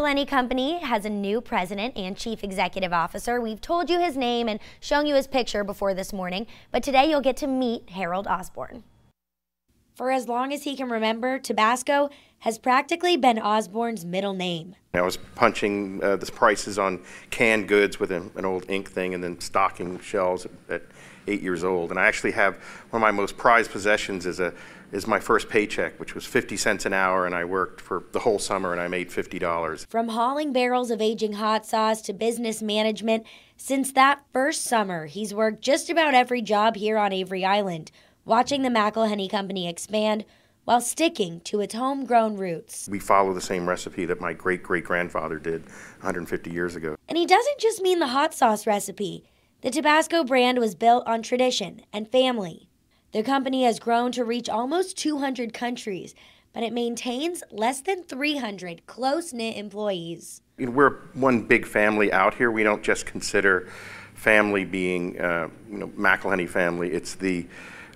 McIlhenny Company has a new president and chief executive officer. We've told you his name and shown you his picture before this morning, but today you'll get to meet Harold Osborn. For as long as he can remember, Tabasco has practically been Osborn's middle name. I was punching uh, the prices on canned goods with an, an, old ink thing and then stocking shelves at, at, eight years old. And I actually have one of my most prized possessions is a is my first paycheck, which was 50 cents an hour, and I worked for the whole summer and I made $50. From hauling barrels of aging hot sauce to business management, since that first summer, he's worked just about every job here on Avery Island watching the McIlhenny Company expand while sticking to its homegrown roots. We follow the same recipe that my great great grandfather did 150 years ago. And he doesn't just mean the hot sauce recipe. The Tabasco brand was built on tradition and family. The company has grown to reach almost 200 countries, but it maintains less than 300 close knit employees. We're one big family out here. We don't just consider family being, uh, you know, McIlhenny family. It's the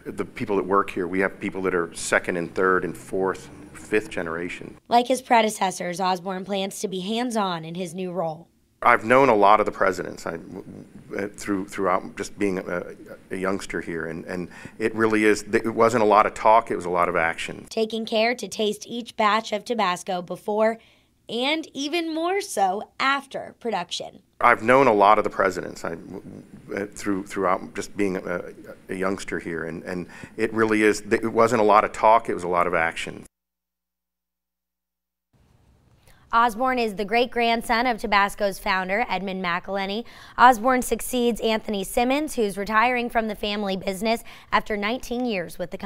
the people that work here, we have people that are second and third and fourth, fifth generation. Like his predecessors, Osborn plans to be hands on in his new role. I've known a lot of the presidents I, through throughout just being a, a, youngster here, and, and it really is. It wasn't a lot of talk; it was a lot of action. Taking care to taste each batch of Tabasco before and even more so after production. I've known a lot of the presidents I, uh, through throughout just being a, a youngster here, and, and it really is. It wasn't a lot of talk; it was a lot of action. Osborn is the great grandson of Tabasco's founder, Edmond McIlhenny. Osborn succeeds Anthony Simmons, who's retiring from the family business after 19 years with the company.